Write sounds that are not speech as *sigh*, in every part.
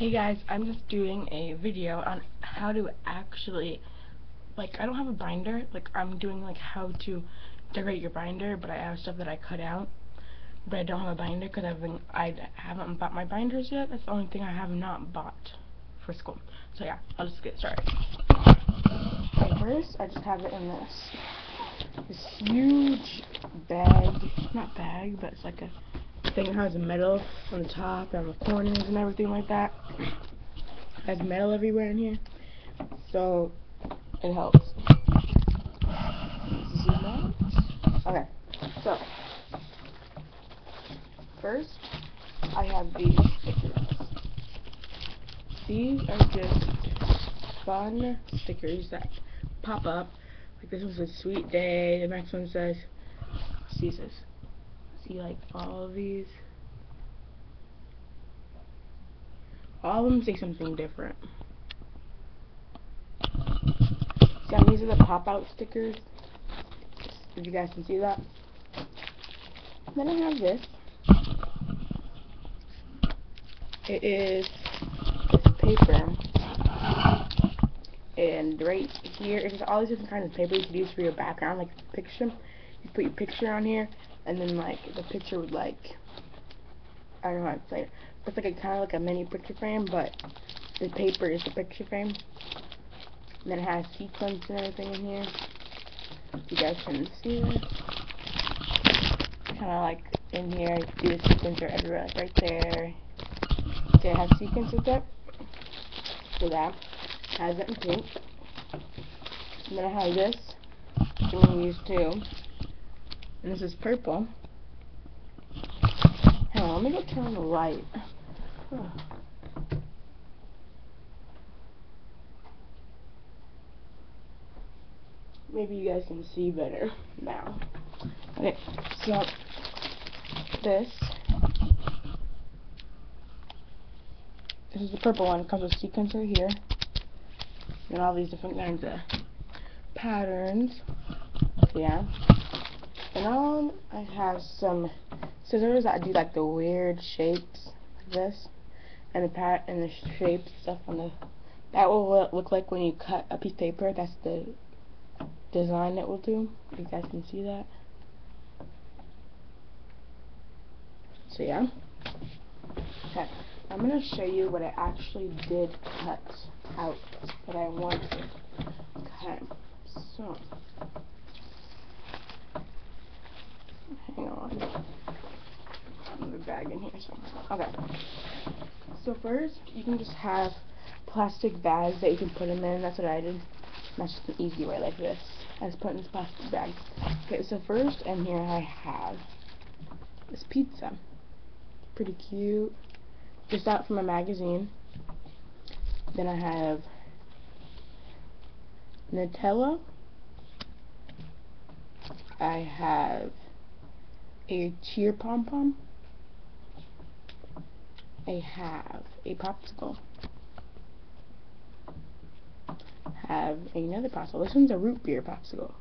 Hey guys, I'm just doing a video on how to actually, like, I don't have a binder, like, I'm doing, like, how to decorate your binder, but I have stuff that I cut out, but I don't have a binder because I've been, I haven't bought my binders yet, that's the only thing I have not bought for school. So yeah, I'll just get started. First, I just have it in this, this huge bag, not bag, but it's like a thing has metal on the top and the corners and everything like that. It has metal everywhere in here. So it helps. Okay, so first I have these stickers. These are just fun stickers that pop up. Like this one says sweet day, the next one says this see like all of these. All of them say something different. See, these are the pop-out stickers. If you guys can see that. Then I have this. It is this paper. And right here, it's all these different kinds of paper you can use for your background, like picture. You put your picture on here, and then like the picture would like I don't know how to say it. It's like a kind of like a mini picture frame, but the paper is the picture frame. And then it has sequins and everything in here. You guys can see. Kind of like in here, the sequins are everywhere, like right there. Okay, it has sequins with it. So that has it in pink. And then I have this, I'm going to use too. And this is purple. Hang on, let me go turn the light. Maybe you guys can see better now. Okay, so this this is the purple one. It comes with sequins right here. And all these different kinds of patterns. Yeah. And now I have some scissors that do like the weird shapes like this. And the pat and the shape stuff on the that will look like when you cut a piece of paper. That's the design it will do. You guys can see that. So yeah. Okay. I'm gonna show you what I actually did cut out that I wanted. Okay. So Hang on. the bag in here somewhere. Okay. So first, you can just have plastic bags that you can put in there, that's what I did. That's just an easy way like this. I just put in this plastic bag. Okay, so first, and here I have this pizza. Pretty cute. Just out from a magazine. Then I have Nutella. I have a cheer pom pom. I have a popsicle. Have another popsicle. This one's a root beer popsicle.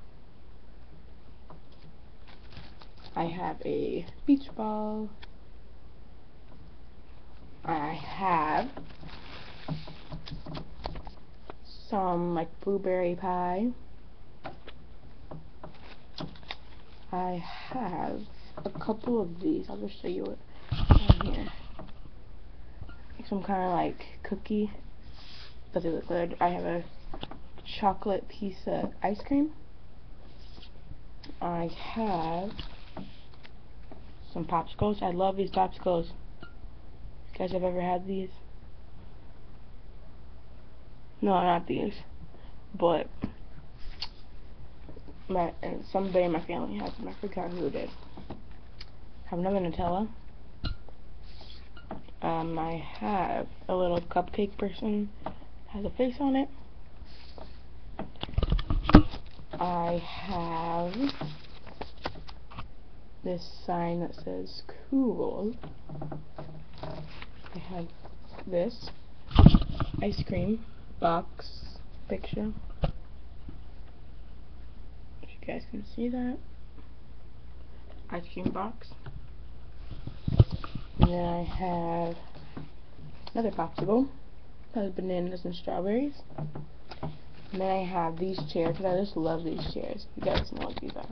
I have a beach ball. I have some like blueberry pie. I have a couple of these. I'll just show you what on here. Some kind of like cookie. but they look good? I have a chocolate piece of ice cream. I have some popsicles. I love these popsicles. You guys have ever had these? No, not these. But my somebody in my family has them. I forgot who it is have another Nutella. Um, I have a little cupcake person has a face on it. I have this sign that says cool. I have this ice cream box picture. If you guys can see that. Ice cream box. And then I have another popsicle. Has bananas and strawberries. And then I have these chairs, because I just love these chairs. You guys know what these are.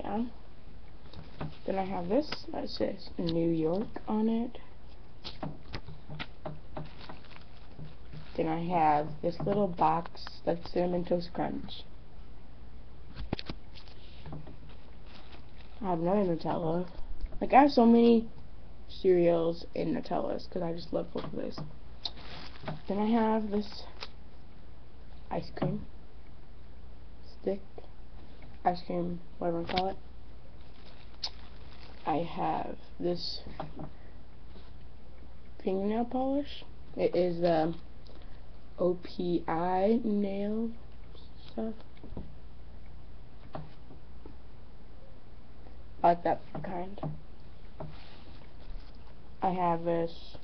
Yeah. Then I have this that says New York on it. Then I have this little box that's Cinnamon Toast Crunch. I have another Nutella. Like, I have so many cereals and Nutellas because I just love both of those. Then I have this ice cream stick, ice cream, whatever you call it. I have this fingernail polish. It is the um, OPI nail stuff. I like that kind. I have this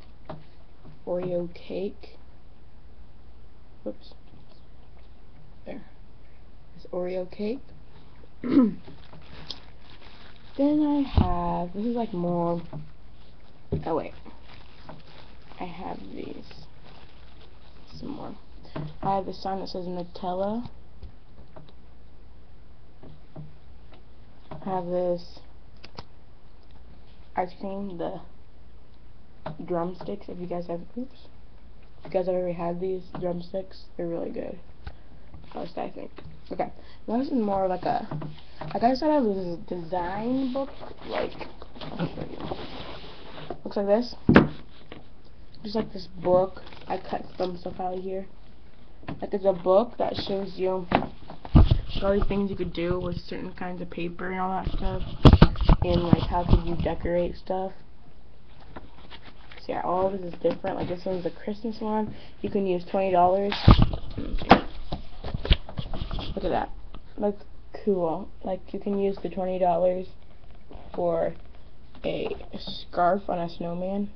Oreo cake. Whoops. There. This Oreo cake. *clears throat* then I have, this is like more, oh wait. I have these. Some more. I have this sign that says Nutella. I have this ice cream, the drumsticks, if you guys have, oops, if you guys have ever had these drumsticks, they're really good. First, I think. Okay, now this is more like a, like I said, I this design book, like. Looks like this. Just like this book. I cut some stuff out of here. Like it's a book that shows you all these things you could do with certain kinds of paper and all that stuff. And like how could you decorate stuff. Yeah, all of this is different. Like this one's a Christmas one. You can use twenty dollars. Look at that. That's cool. Like you can use the twenty dollars for a scarf on a snowman.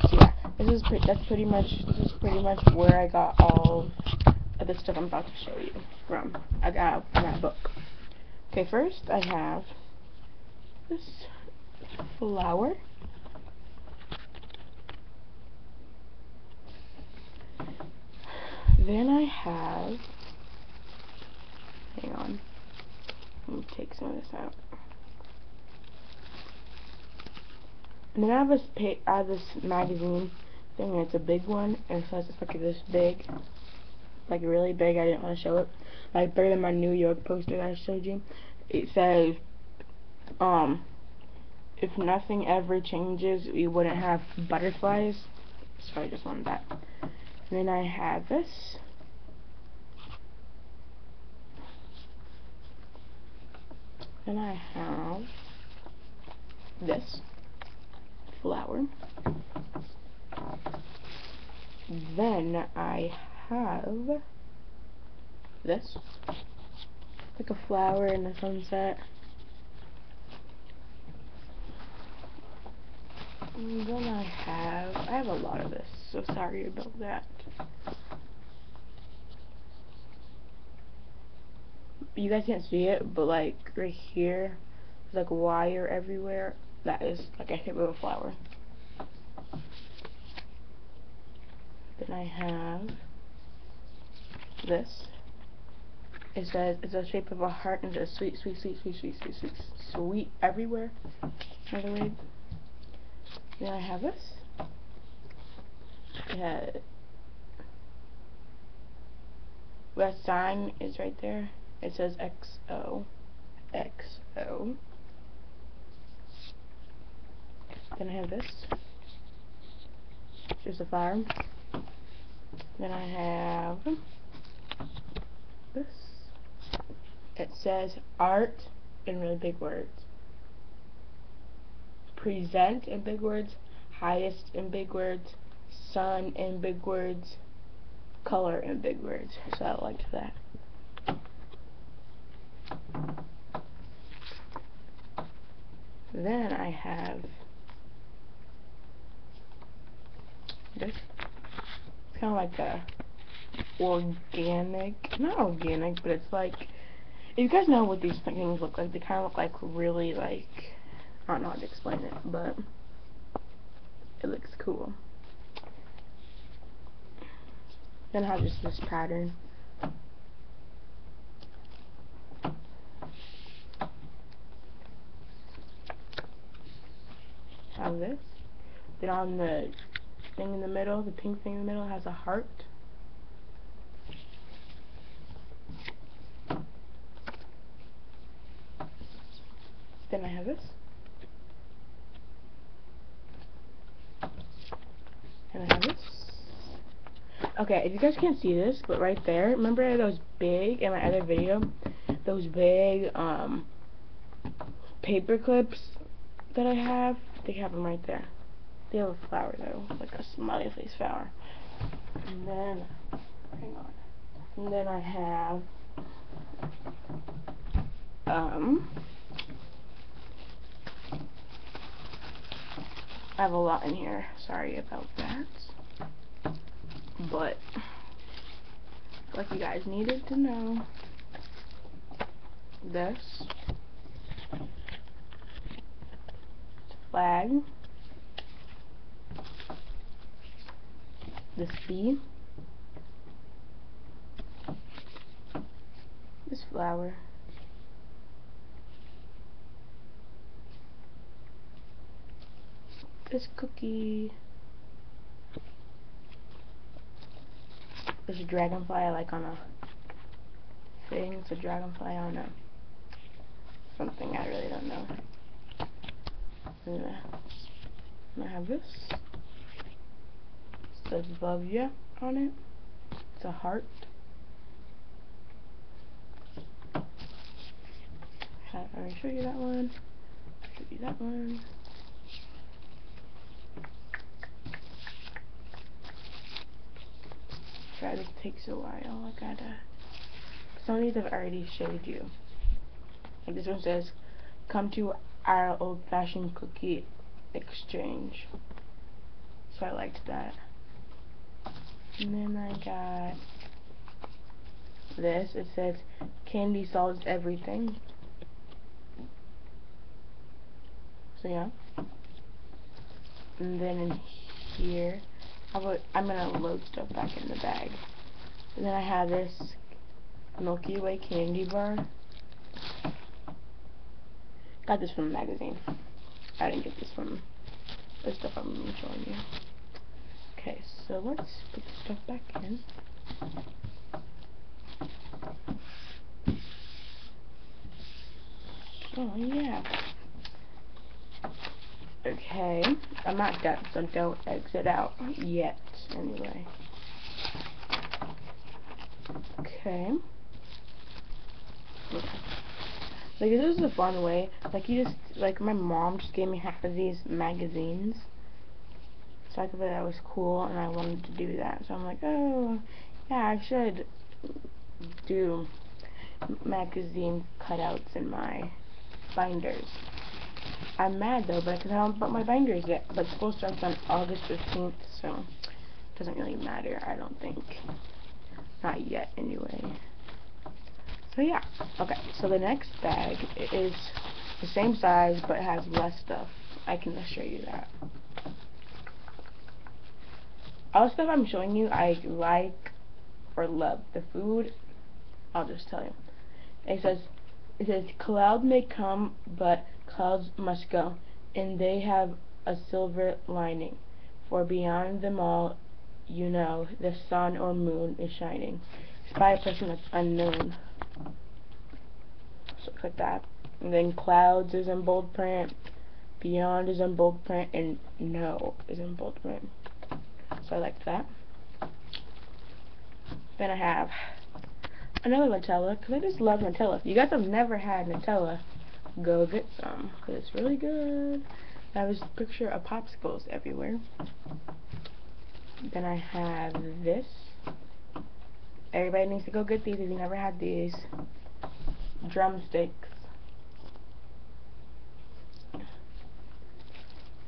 So yeah, this is pre that's pretty much this is pretty much where I got all of the stuff I'm about to show you from. I got from that book. Okay, first I have this flower. Then I have, hang on, let me take some of this out. And then I have this, I have this magazine thing, it's a big one, and says it's like this big like really big. I didn't want to show it. Like bigger than my New York poster that I showed you. It says, um, if nothing ever changes, we wouldn't have butterflies. So I just wanted that. Then I have this. Then I have this flower. Then I have this. Like a flower in the sunset. And then I have, I have a lot of this, so sorry about that. You guys can't see it, but like right here, there's like wire everywhere. That is like a hip of a flower. Then I have this. It says it's the shape of a heart and it's sweet, sweet, sweet, sweet, sweet, sweet, sweet, sweet everywhere. Another way. Then I have this. Has that sign is right there. It says XO. XO. Then I have this. Just a fire. Then I have this. It says art in really big words. Present in big words. Highest in big words. Sun in big words. Color in big words. So I liked that. Then I have this. It's kind of like a organic, not organic, but it's like, if you guys know what these things look like, they kind of look like really like, I don't know how to explain it, but it looks cool. Then I have just this pattern. Have this. Then on the thing in the middle, the pink thing in the middle has a heart. Then I have this. And I have this. Okay, if you guys can't see this, but right there, remember those big, in my other video, those big, um, paper clips that I have? They have them right there. They have a flower though, like a smiley face flower. And then, hang on. And then I have, um, I have a lot in here. Sorry about that. But, like you guys needed to know, this flag, this bee, this flower, this cookie. There's a dragonfly like on a thing. It's a dragonfly, don't know. Something I really don't know. And, uh, I have this. It says love ya on it. It's a heart. I already showed you that one. Show you that one. Try this takes a while. I gotta. Some of these I've already showed you. This one says, "Come to our old-fashioned cookie exchange." So I liked that. And then I got this. It says, "Candy solves everything." So yeah. And then in here I'm gonna load stuff back in the bag. And then I have this Milky Way candy bar. Got this from a magazine. I didn't get this from the stuff I'm showing you. Okay, so let's put the stuff back in. Oh yeah. Okay, I'm not done, so don't exit out yet, anyway. Okay. Like, this is a fun way. Like, you just, like, my mom just gave me half of these magazines. So I thought that was cool, and I wanted to do that. So I'm like, oh, yeah, I should do magazine cutouts in my binders. I'm mad though, but I haven't bought my binders yet. But school starts on August 15th, so it doesn't really matter, I don't think. Not yet, anyway. So yeah, okay. So the next bag is the same size, but has less stuff. I can show you that. All the stuff I'm showing you, I like or love. The food, I'll just tell you. It says, it says, cloud may come, but clouds must go, and they have a silver lining. For beyond them all, you know, the sun or moon is shining. It's by a person that's unknown. So click that. And then clouds is in bold print, beyond is in bold print, and no is in bold print. So I like that. Then I have another Nutella, because I just love Nutella. You guys have never had Nutella, go get some because it's really good. I have a picture of popsicles everywhere. Then I have this. Everybody needs to go get these if you never had these. Drumsticks.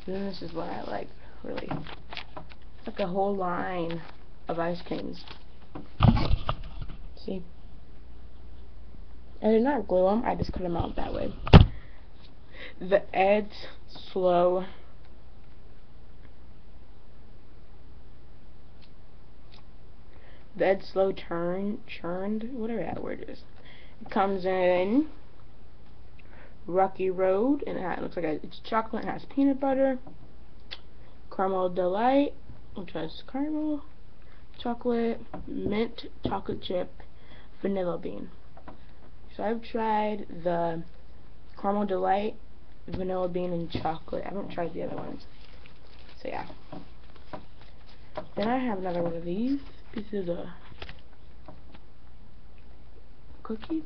Then this is what I like, really. like a whole line of ice creams. See? I did not glue them, I just cut them out that way the ads slow. The ads slow turn churned whatever that word is. It comes in rocky road and it looks like it's chocolate and has peanut butter caramel delight which has caramel chocolate mint chocolate chip vanilla bean. So I've tried the caramel delight vanilla bean, and chocolate. I haven't tried the other ones. So yeah. Then I have another one of these. This is a cookie.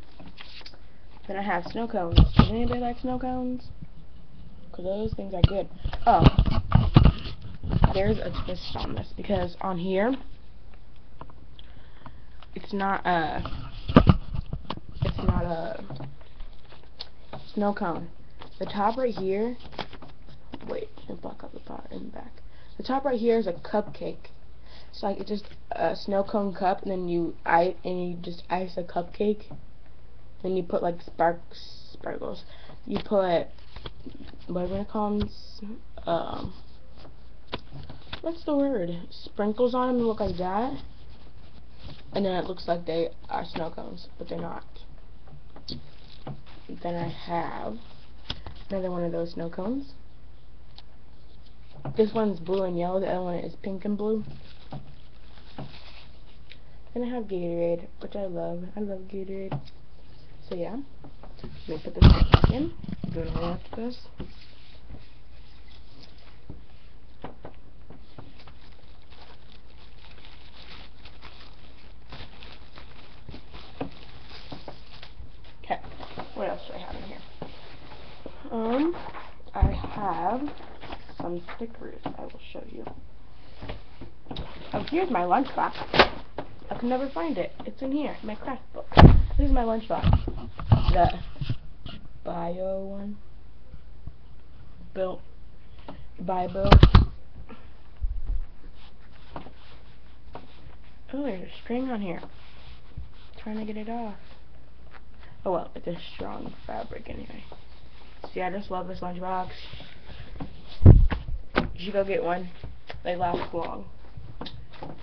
Then I have snow cones. Does anybody like snow cones? Because those things are good. Oh. There's a twist on this. Because on here, it's not a it's not a snow cone. The top right here wait, let back up the part in the back. The top right here is a cupcake. It's like it's just a snow cone cup and then you ice and you just ice a cupcake. Then you put like sparks sparkles. You put whatever it comes um what's the word? Sprinkles on them look like that and then it looks like they are snow cones, but they're not. Then I have another one of those snow cones. This one's blue and yellow, the other one is pink and blue. Then I have Gatorade, which I love. I love Gatorade. So yeah, let me put this back in. Doing right after this. What else do I have in here? Um, I have some stickers I will show you. Oh, here's my lunchbox. I can never find it. It's in here, my craft book. This is my lunchbox. The bio one. Bill. Bible. Oh, there's a string on here. I'm trying to get it off. Oh well, it's a strong fabric anyway. See, I just love this lunchbox. You should go get one. They last long.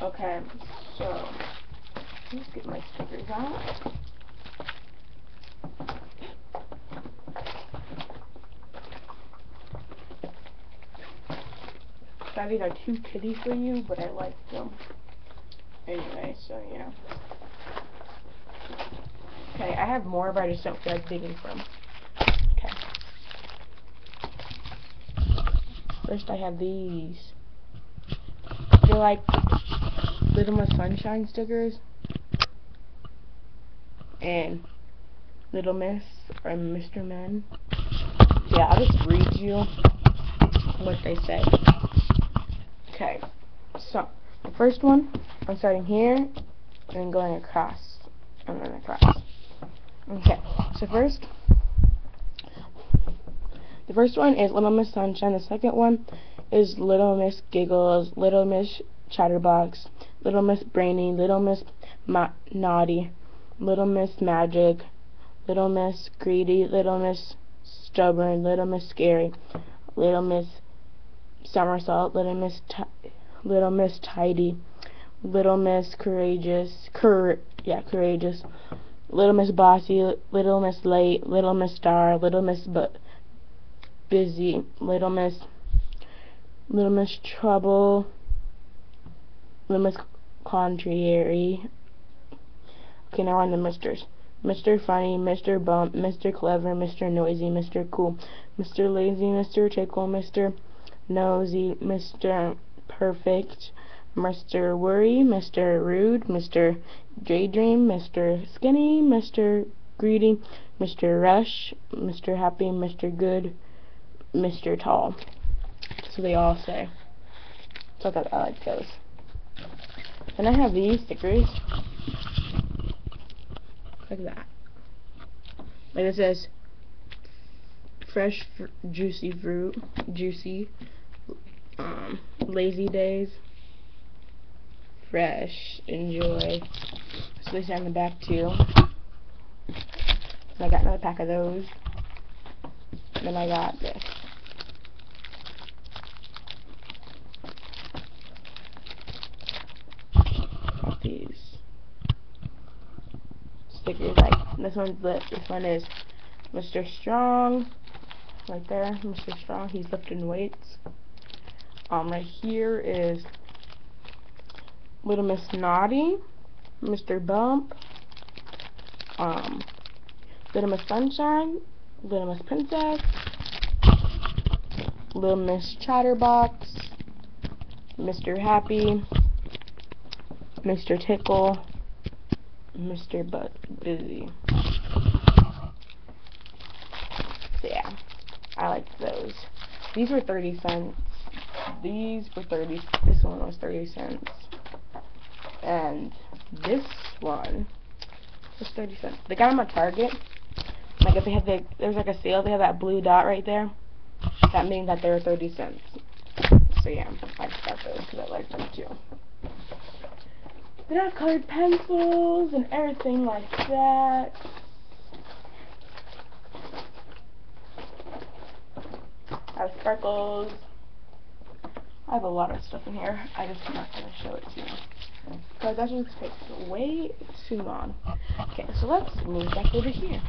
Okay, so let's get my stickers out. These are too kitty for you, but I like them. Anyway, so yeah. Okay, I have more, but I just don't feel like digging from. Okay. First I have these. They're like Little Miss Sunshine stickers. And Little Miss or Mr. Men. Yeah, I'll just read you what they say. Okay, so the first one, I'm starting here and then going across and then across. Okay, so first, first one is Little Miss Sunshine. The second one is Little Miss Giggles, Little Miss Chatterbox, Little Miss Brainy, Little Miss Ma Naughty, Little Miss Magic, Little Miss Greedy, Little Miss Stubborn, Little Miss Scary, Little Miss Somersault, Little Miss Little Miss Tidy, Little Miss Courageous, cur yeah, Courageous, Little Miss Bossy, Little Miss Late, Little Miss Star, Little Miss Bu Busy, Little Miss Little Miss Trouble, Little Miss Contrary. Okay, now on the Misters. Mr. Funny, Mr. Bump, Mr. Clever, Mr. Noisy, Mr. Cool, Mr. Lazy, Mr. Tickle, Mr. Nosy, Mr. Perfect, Mr. Worry, Mr. Rude, Mr. Daydream, Mr. Skinny, Mr. Greedy, Mr. Rush, Mr. Happy, Mr. Good, Mr. Tall. So they all say. So I I like those. Then I have these stickers. Like that. Like it says, fresh, fr juicy fruit, juicy, um, lazy days, fresh, enjoy. So they say on the back too. So I got another pack of those. And then I got this. These. stickers. Like this one's lit. This one is Mr. Strong. Right there, Mr. Strong. He's lifting weights. Um, right here is Little Miss Naughty, Mr. Bump, um, Little Miss Sunshine, Little Miss Princess, Little Miss Chatterbox, Mr. Happy, Mr. Tickle, Mr. But Busy. So yeah, I like those. These were 30 cents. These were 30, this one was 30 cents. And this one was 30 cents. They got them at Target. Like if they have the, there's like a sale, they have that blue dot right there. That means that they're 30 cents. So yeah, I just got those because I like them too. They have colored pencils and everything like that. I have sparkles. I have a lot of stuff in here. I just not going to show it to you. Because that just takes way too long. Okay, so let's move back over here.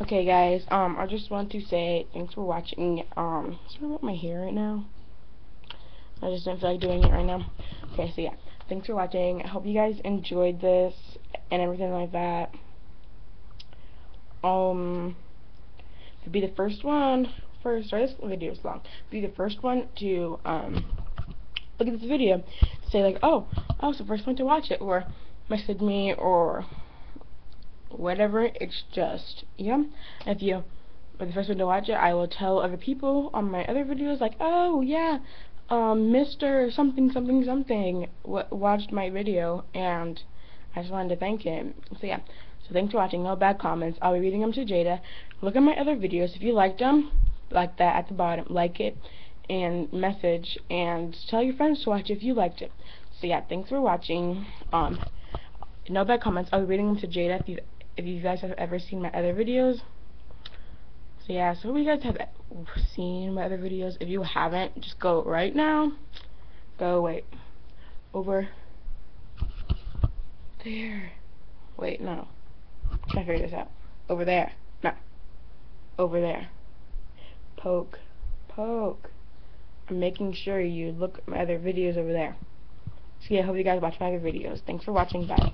Okay guys, um, I just want to say thanks for watching, um, sorry about my hair right now. I just don't feel like doing it right now. Okay, so yeah, thanks for watching. I hope you guys enjoyed this and everything like that. Um, to be the first one, first, sorry, this video is long, be the first one to, um, look at this video, say like, oh, I was the first one to watch it, or message me, or whatever, it's just, yeah, if you are the first one to watch it, I will tell other people on my other videos, like, oh, yeah, um, Mr. something, something, something watched my video, and I just wanted to thank him, so yeah, so thanks for watching, no bad comments, I'll be reading them to Jada, look at my other videos, if you liked them, like that at the bottom, like it, and message, and tell your friends to watch if you liked it, so yeah, thanks for watching, um, no bad comments, I'll be reading them to Jada if you if you guys have ever seen my other videos. So yeah, so if you guys have seen my other videos, if you haven't, just go right now. Go, wait. Over there. Wait, no. I'm to figure this out. Over there. No. Over there. Poke. Poke. I'm making sure you look at my other videos over there. So yeah, hope you guys watch my other videos. Thanks for watching. Bye.